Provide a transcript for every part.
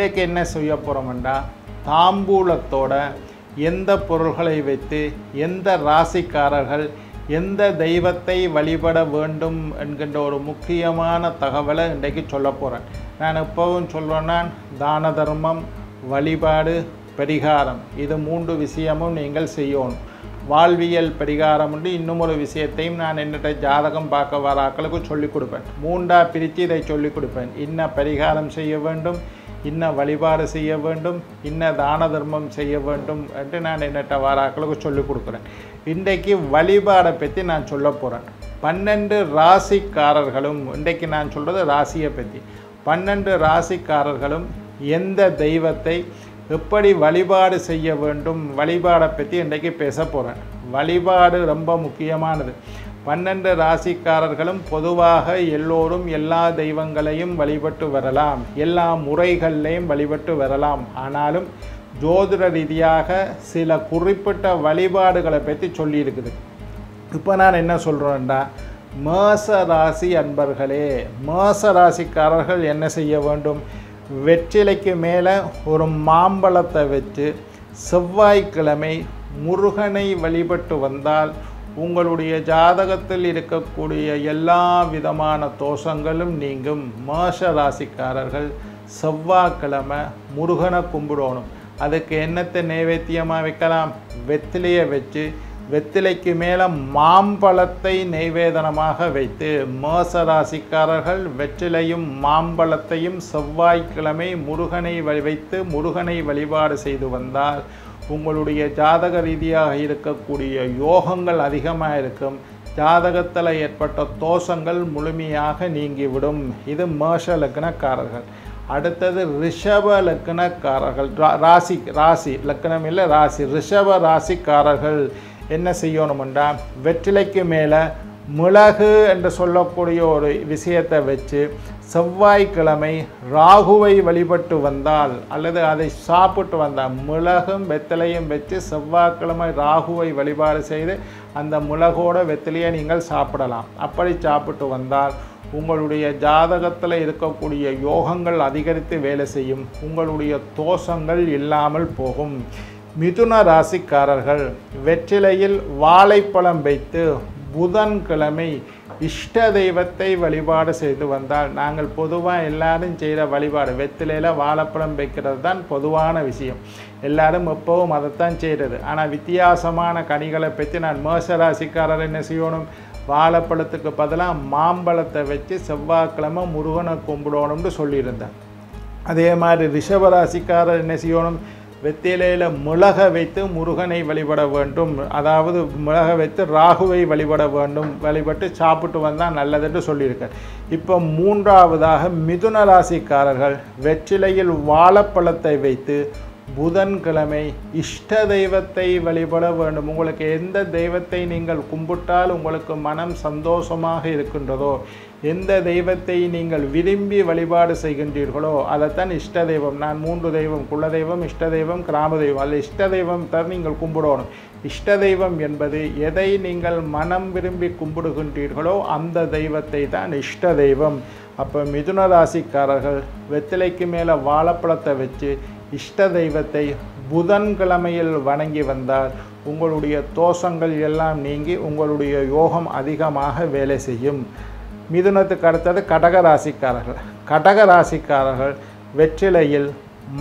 இன்றைக்கு என்ன செய்ய போகிறோம்டா தாம்பூலத்தோட எந்த பொருள்களை வைத்து எந்த ராசிக்காரர்கள் எந்த தெய்வத்தை வழிபட வேண்டும் என்கின்ற ஒரு முக்கியமான தகவலை இன்றைக்கு சொல்ல போகிறேன் நான் எப்பவும் சொல்கிறேன்னா தான தர்மம் வழிபாடு பரிகாரம். இது மூன்று விஷயமும் நீங்கள் செய்யணும். வாழ்வியல் பரிகாரம் உண்டு. இன்னும் ஒரு விஷயத்தையும் நான் என்னட்ட ஜாதகம் பார்க்க வர ஆக்களுக்கு சொல்லிக் கொடுப்பேன். மூண்டா பிரித்து இதை சொல்லிக் கொடுப்பேன். இன்ன பரிகாரம் செய்ய வேண்டும்? இன்ன வழிபாடு செய்ய வேண்டும் இன்ன தான தர்மம் செய்ய வேண்டும் என்று நான் என்னட்ட வாராக்களுக்கு சொல்லிக் கொடுக்குறேன். இன்றைக்கு வழிபாடை பற்றி நான் சொல்ல போகிறேன் பன்னெண்டு ராசிக்காரர்களும் இன்றைக்கு நான் சொல்கிறது ராசியை பற்றி பன்னெண்டு ராசிக்காரர்களும் எந்த தெய்வத்தை எப்படி வழிபாடு செய்ய வேண்டும் வழிபாடை பற்றி இன்றைக்கு பேச போகிறேன் வழிபாடு ரொம்ப முக்கியமானது. பன்னெண்டு ராசிக்காரர்களும் பொதுவாக எல்லோரும் எல்லா தெய்வங்களையும் வழிபட்டு வரலாம். எல்லா முறைகள்லையும் வழிபட்டு வரலாம். ஆனாலும் ஜோதிட ரீதியாக சில குறிப்பிட்ட வழிபாடுகளை பற்றி சொல்லியிருக்குது. இப்போ நான் என்ன சொல்கிறேன்டா மேச ராசி அன்பர்களே மேச ராசிக்காரர்கள் என்ன செய்ய வேண்டும்? வெற்றிலைக்கு மேலே ஒரு மாம்பழத்தை வச்சு செவ்வாய்க்கிழமை முருகனை வழிபட்டு வந்தால் உங்களுடைய ஜாதகத்தில் இருக்கக்கூடிய எல்லா விதமான தோஷங்களும் நீங்கும். மேஷ ராசிக்காரர்கள் செவ்வாய்க்கிழமை முருகனை கும்பிடணும். அதுக்கு என்னத்தை நைவேத்தியமாக வைக்கலாம்? வெத்திலையை வச்சு வெத்திலைக்கு மேலே மாம்பழத்தை நைவேதனமாக வைத்து மேச ராசிக்காரர்கள் வெற்றிலையும் மாம்பழத்தையும் செவ்வாய்க்கிழமை முருகனை வழி வைத்து முருகனை வழிபாடு செய்து வந்தால் உங்களுடைய ஜாதக ரீதியாக இருக்கக்கூடிய யோகங்கள் அதிகமாக இருக்கும் ஜாதகத்தில் ஏற்பட்ட தோஷங்கள் முழுமையாக நீங்கிவிடும். இது மேஷ லக்னக்காரர்கள். அடுத்தது ரிஷப லக்னக்காரர்கள். ரா- ராசி ராசி லக்னம் இல்லை ராசி ரிஷப ராசிக்காரர்கள். என்ன செய்யணும்டா? வெற்றிலைக்கு மேலே மிளகு என்று சொல்லக்கூடிய ஒரு விஷயத்தை வச்சு செவ்வாய்க்கிழமை ராகுவை வழிபட்டு வந்தால் அல்லது அதை சாப்பிட்டு வந்தால் மிளகும் வெத்தலையும் வச்சு செவ்வாய்க்கிழமை ராகுவை வழிபாடு செய்து அந்த மிளகோட வெத்தலையை நீங்கள் சாப்பிடலாம். அப்படி சாப்பிட்டு வந்தால் உங்களுடைய ஜாதகத்தில் இருக்கக்கூடிய யோகங்கள் அதிகரித்து வேலை செய்யும். உங்களுடைய தோஷங்கள் இல்லாமல் போகும். மிதுன ராசிக்காரர்கள் வெற்றிலையில் வாழைப்பழம் வைத்து புதன்கிழமை இஷ்ட தெய்வத்தை வழிபாடு செய்து வந்தால் நாங்கள் பொதுவாக எல்லாரும் செய்கிற வழிபாடு வெத்திலையில் வாழைப்பழம் வைக்கிறது தான் பொதுவான விஷயம். எல்லாரும் எப்போவும் அதைத்தான் செய்கிறது ஆனால் வித்தியாசமான கனிகளை பற்றி நான் மேச ராசிக்காரர் என்ன செய்யணும்? வாழைப்பழத்துக்கு பதிலாக மாம்பழத்தை வச்சு செவ்வாய்க்கிழமை முருகனை கும்பிடணும்னு சொல்லியிருந்தேன். அதே மாதிரி ரிஷபராசிக்காரர் என்ன செய்யணும்? வெத்திலையில் மிளக வைத்து முருகனை வழிபட வேண்டும். அதாவது மிளக வைத்து ராகுவை வழிபட வேண்டும். வழிபட்டு சாப்பிட்டு வந்தால் நல்லதுன்னு சொல்லியிருக்கார். இப்போ மூன்றாவதாக மிதுன ராசிக்காரர்கள் வெற்றிலையில் வாழைப்பழத்தை வைத்து புதன்கிழமை இஷ்ட தெய்வத்தை வழிபட வேண்டும். உங்களுக்கு எந்த தெய்வத்தை நீங்கள் கும்பிட்டால் உங்களுக்கு மனம் சந்தோஷமாக இருக்கின்றதோ எந்த தெய்வத்தை நீங்கள் விரும்பி வழிபாடு செய்கின்றீர்களோ அதைத்தான் இஷ்ட தெய்வம். நான் மூன்று தெய்வம் குல தெய்வம் இஷ்ட தெய்வம் கிராம தெய்வம். அதில் இஷ்ட தெய்வம் தான் நீங்கள் கும்பிடணும். இஷ்ட தெய்வம் என்பது எதை நீங்கள் மனம் விரும்பி கும்பிடுகின்றீர்களோ அந்த தெய்வத்தை தான் இஷ்ட தெய்வம். அப்போ மிதுன ராசிக்காரர்கள் வெத்திலைக்கு மேலே வாழைப்பழத்தை வச்சு இஷ்ட தெய்வத்தை புதன்கிழமையில் வணங்கி வந்தால் உங்களுடைய தோஷங்கள் எல்லாம் நீங்கி உங்களுடைய யோகம் அதிகமாக வேலை செய்யும். மிதுனத்துக்கு அடுத்தது கடக ராசிக்காரர்கள் கடக ராசிக்காரர்கள் வெற்றிலையில்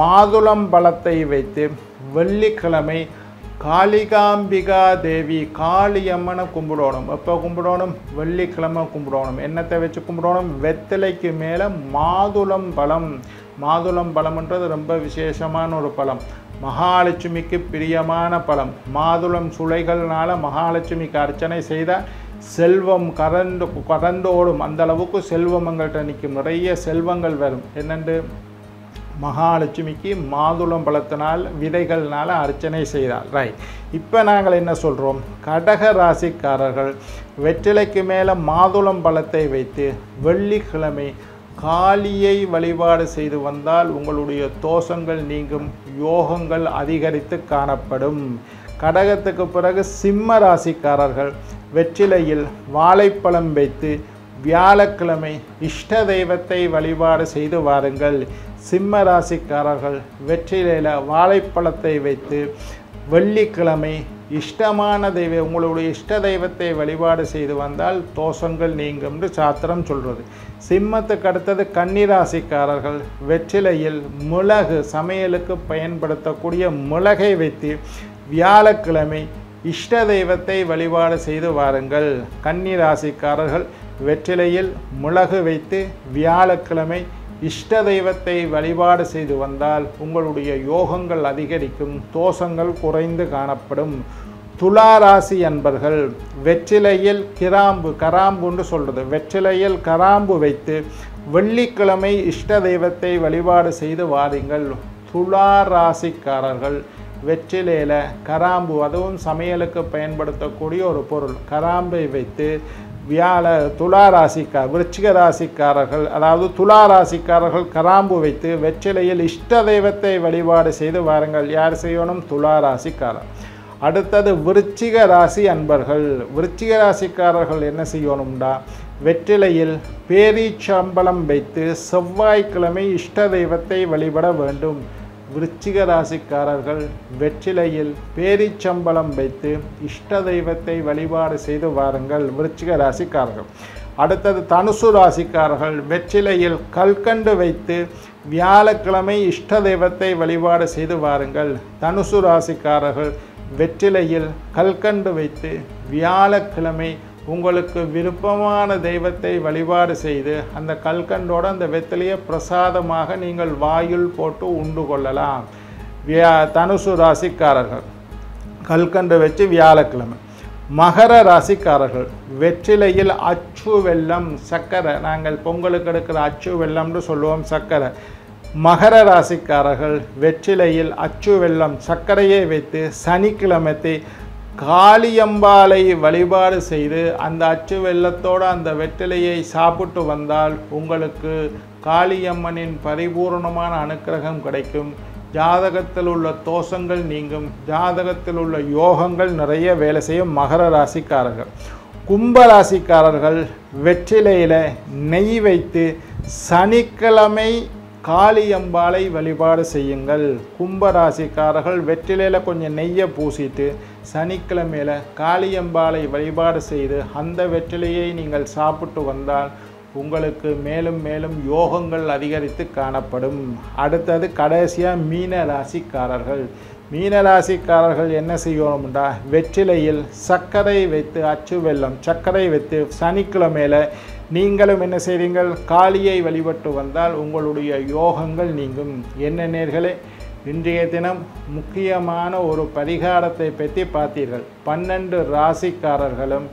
மாதுளம் பழத்தை வைத்து வெள்ளிக்கிழமை காளிகாம்பிகா தேவி காளியம்மனை கும்பிடணும். எப்போ கும்பிடணும்? வெள்ளிக்கிழமை கும்பிடணும். என்னத்தை வச்சு கும்பிடணும்? வெத்திலைக்கு மேலே மாதுளம் பழம். மாதுளம் பழம்ன்றது ரொம்ப விசேஷமான ஒரு பழம். மகாலட்சுமிக்கு பிரியமான பழம். மாதுளம் சுளைகள்னால மகாலட்சுமிக்கு அர்ச்சனை செய்தால் செல்வம் கரண்டு கரண்டோடும் அந்த அளவுக்கு செல்வம் எங்கள்கிட்ட நிற்கும். நிறைய செல்வங்கள் வரும். என்னென்று? மகாலட்சுமிக்கு மாதுளம் பழத்தினால் விதைகள்னால அர்ச்சனை செய்தார். ரைட் இப்போ நாங்கள் என்ன சொல்கிறோம் கடக ராசிக்காரர்கள் வெற்றிலைக்கு மேலே மாதுளம் பழத்தை வைத்து வெள்ளிக்கிழமை காளியை வழிபாடு செய்து வந்தால் உங்களுடைய தோஷங்கள் நீங்கும் யோகங்கள் அதிகரித்து காணப்படும். கடகத்துக்கு பிறகு சிம்ம ராசிக்காரர்கள் வெற்றிலையில் வாழைப்பழம் வைத்து வியாழக்கிழமை இஷ்ட தெய்வத்தை வழிபாடு செய்து வாருங்கள். சிம்ம ராசிக்காரர்கள் வெற்றிலையில் வாழைப்பழத்தை வைத்து வெள்ளிக்கிழமை இஷ்டமான தெய்வம் உங்களுடைய இஷ்ட தெய்வத்தை வழிபாடு செய்து வந்தால் தோஷங்கள் நீங்கும் என்று சாத்திரம் சொல்கிறது சிம்மத்துக்கு அடுத்தது கன்னிராசிக்காரர்கள் வெற்றிலையில் மிளகு சமையலுக்கு பயன்படுத்தக்கூடிய மிளகை வைத்து வியாழக்கிழமை இஷ்ட தெய்வத்தை வழிபாடு செய்து வாருங்கள். கன்னிராசிக்காரர்கள் வெற்றிலையில் மிளகு வைத்து வியாழக்கிழமை இஷ்ட தெய்வத்தை வழிபாடு செய்து வந்தால் உங்களுடைய யோகங்கள் அதிகரிக்கும் தோஷங்கள் குறைந்து காணப்படும். துளாராசி அன்பர்கள் வெற்றிலையில் கிராம்பு கராம்புன்னு சொல்கிறது வெற்றிலையில் கராம்பு வைத்து வெள்ளிக்கிழமை இஷ்ட தெய்வத்தை வழிபாடு செய்து வாருங்கள். துளாராசிக்காரர்கள் வெற்றிலையில் கராம்பு அதுவும் சமையலுக்கு பயன்படுத்தக்கூடிய ஒரு பொருள். கராம்பை வைத்து வியாழ துலா ராசிக்கா விருச்சிக ராசிக்காரர்கள் அதாவது துலா ராசிக்காரர்கள் கராம்பு வைத்து வெற்றிலையில் இஷ்ட தெய்வத்தை வழிபாடு செய்து வாருங்கள். யார் செய்யணும்? துலா ராசிக்காரர். அடுத்தது விருச்சிக ராசி அன்பர்கள். விருச்சிக ராசிக்காரர்கள் என்ன செய்யணும்டா? வெற்றிலையில் பேரீச்சம்பளம் வைத்து செவ்வாய்க்கிழமை இஷ்ட தெய்வத்தை வழிபட வேண்டும். விருச்சிக ராசிக்காரர்கள் வெற்றிலையில் பேரிச்சம்பளம் வைத்து இஷ்ட தெய்வத்தை வழிபாடு செய்து வாருங்கள் விருச்சிக ராசிக்காரர்கள். அடுத்தது தனுசு ராசிக்காரர்கள் வெற்றிலையில் கல்கண்டு வைத்து வியாழக்கிழமை இஷ்ட தெய்வத்தை வழிபாடு செய்து வாருங்கள். தனுசு ராசிக்காரர்கள் வெற்றிலையில் கல்கண்டு வைத்து வியாழக்கிழமை உங்களுக்கு விருப்பமான தெய்வத்தை வழிபாடு செய்து அந்த கல்கண்டோடு அந்த வெத்திலையை பிரசாதமாக நீங்கள் வாயுள் போட்டு உண்டு கொள்ளலாம். வியா தனுசு ராசிக்காரர்கள். கல்கண்டு வச்சு வியாழக்கிழமை. மகர ராசிக்காரர்கள். வெற்றிலையில் அச்சு வெல்லம் சர்க்கரை நாங்கள் பொங்கலுக்கு எடுக்கிற அச்சு வெல்லம்னு சொல்லுவோம் சக்கரை. மகர ராசிக்காரர்கள். வெற்றிலையில் அச்சு வெள்ளம் சர்க்கரையை வைத்து சனிக்கிழமத்தை காளியம்பாலை வழிபாடு செய்து அந்த அச்சு வெள்ளத்தோடு அந்த வெற்றிலையை சாப்பிட்டு வந்தால் உங்களுக்கு காளியம்மனின் பரிபூர்ணமான அனுக்கிரகம் கிடைக்கும். ஜாதகத்தில் உள்ள தோஷங்கள் நீங்கும். ஜாதகத்தில் உள்ள யோகங்கள் நிறைய வேலை செய்யும் மகர ராசிக்காரர்கள். கும்ப ராசிக்காரர்கள் வெற்றிலையில் நெய் வைத்து சனிக்கிழமை காளியம்பாளை வழிபாடு செய்யுங்கள். கும்பராசிக்காரர்கள் வெற்றிலையில் கொஞ்சம் நெய்யை பூசிட்டு சனிக்கிழமையில் காளியம்பாளை வழிபாடு செய்து அந்த வெற்றிலையை நீங்கள் சாப்பிட்டு வந்தால் உங்களுக்கு மேலும் மேலும் யோகங்கள் அதிகரித்து காணப்படும். அடுத்தது கடைசியாக மீன ராசிக்காரர்கள் மீன ராசிக்காரர்கள் என்ன செய்யணும்டா? வெற்றிலையில் சர்க்கரை வைத்து அச்சு வெள்ளம் சர்க்கரை வைத்து சனிக்கிழமையில் நீங்களும் என்ன செய்றீங்கள் காளியை வழிபட்டு வந்தால் உங்களுடைய யோகங்கள் நீங்கும். என்ன நேர்களே இன்றைய தினம் முக்கியமான ஒரு பரிகாரத்தை பற்றி பார்த்தீர்கள். பன்னெண்டு ராசிக்காரர்களும்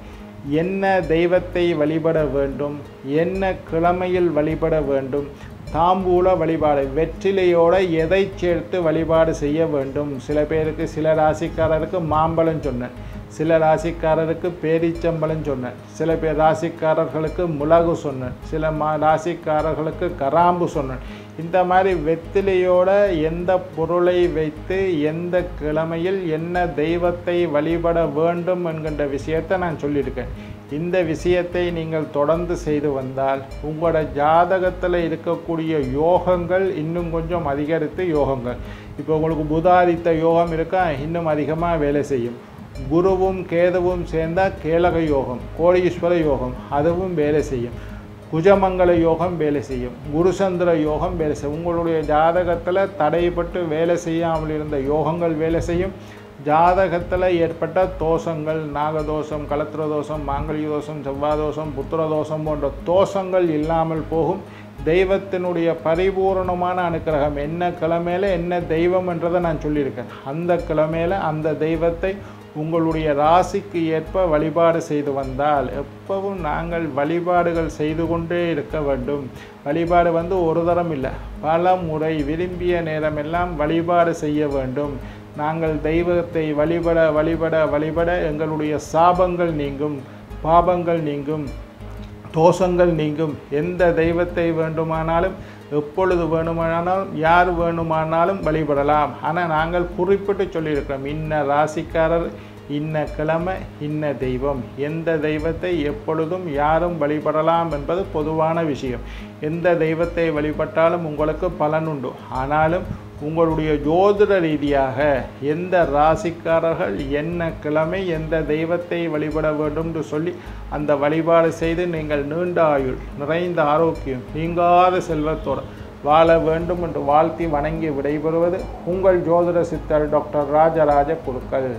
என்ன தெய்வத்தை வழிபட வேண்டும்? என்ன கிழமையில் வழிபட வேண்டும்? தாம்பூல வழிபாடு வெற்றிலையோடு எதை சேர்த்து வழிபாடு செய்ய வேண்டும்? சில பேருக்கு சில ராசிக்காரருக்கு மாம்பழம் சொன்னேன். சில ராசிக்காரருக்கு பேரிச்சம்பழம் சொன்னேன். சில பேர் ராசிக்காரர்களுக்கு மிளகு சொன்னேன். சில மா ராசிக்காரர்களுக்கு கராம்பு சொன்னேன். இந்த மாதிரி வெத்திலையோட எந்த பொருளை வைத்து எந்த கிழமையில் என்ன தெய்வத்தை வழிபட வேண்டும் என்கின்ற விஷயத்தை நான் சொல்லியிருக்கேன். இந்த விஷயத்தை நீங்கள் தொடர்ந்து செய்து வந்தால் உங்களோட ஜாதகத்தில் இருக்கக்கூடிய யோகங்கள் இன்னும் கொஞ்சம் அதிகரித்து யோகங்கள். இப்போ உங்களுக்கு புதாதித்த யோகம் இருக்கா? இன்னும் அதிகமாக வேலை செய்யும். குருவும் கேதுவும் சேர்ந்தால் கேளக யோகம் கோடீஸ்வர யோகம் அதுவும் வேலை செய்யும். குஜமங்கல யோகம் வேலை செய்யும். குருசந்திர யோகம் வேலை செய்யும். உங்களுடைய ஜாதகத்தில் தடைப்பட்டு வேலை செய்யாமல் இருந்த யோகங்கள் வேலை செய்யும். ஜாதகத்தில் ஏற்பட்ட தோஷங்கள் நாகதோஷம் கலத்திர தோஷம் மாங்கல்ய தோஷம் செவ்வாதோஷம் புத்திரதோஷம் புத்திர தோஷம் போன்ற தோஷங்கள் இல்லாமல் போகும். தெய்வத்தினுடைய பரிபூரணமான அனுக்கிரகம் என்ன கிழமையில் என்ன தெய்வம் என்றதை நான் சொல்லியிருக்கேன். அந்த கிழமையில அந்த தெய்வத்தை உங்களுடைய ராசிக்கு ஏற்ப வழிபாடு செய்து வந்தால் எப்பவும் நாங்கள் வழிபாடுகள் செய்து கொண்டே இருக்க வேண்டும். வழிபாடு வந்து ஒரு தரம் இல்லை. பல முறை விரும்பிய நேரமெல்லாம் வழிபாடு செய்ய வேண்டும். நாங்கள் தெய்வத்தை வழிபட வழிபட வழிபட எங்களுடைய சாபங்கள் நீங்கும் பாபங்கள் நீங்கும் தோஷங்கள் நீங்கும். எந்த தெய்வத்தை வேண்டுமானாலும் எப்பொழுது வேணுமானாலும் யார் வேணுமானாலும் வழிபடலாம். ஆனால் நாங்கள் குறிப்பிட்டு சொல்லியிருக்கிறோம் இன்ன ராசிக்காரர் இன்ன கிழமை இன்ன தெய்வம். எந்த தெய்வத்தை எப்பொழுதும் யாரும் வழிபடலாம் என்பது பொதுவான விஷயம். எந்த தெய்வத்தை வழிபட்டாலும் உங்களுக்கு பலன் உண்டு. ஆனாலும் உங்களுடைய ஜோதிட ரீதியாக எந்த ராசிக்காரர்கள் என்ன கிழமை எந்த தெய்வத்தை வழிபட வேண்டும் என்று சொல்லி அந்த வழிபாடு செய்து நீங்கள் நீண்ட ஆயுள் நிறைந்த ஆரோக்கியம் நீங்காத செல்வத்தோடு வாழ வேண்டும் என்று வாழ்த்தி வணங்கி விடைபெறுவது உங்கள் ஜோதிட சித்தர் டாக்டர் ராஜராஜ குருக்கள்.